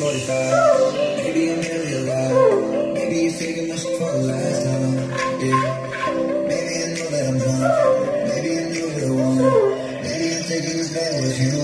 45. Maybe I'm barely alive. Maybe you're thinking this for the last time. Yeah. Maybe I know that I'm blind. Maybe I knew it wrong. Maybe I'm taking this bad with you.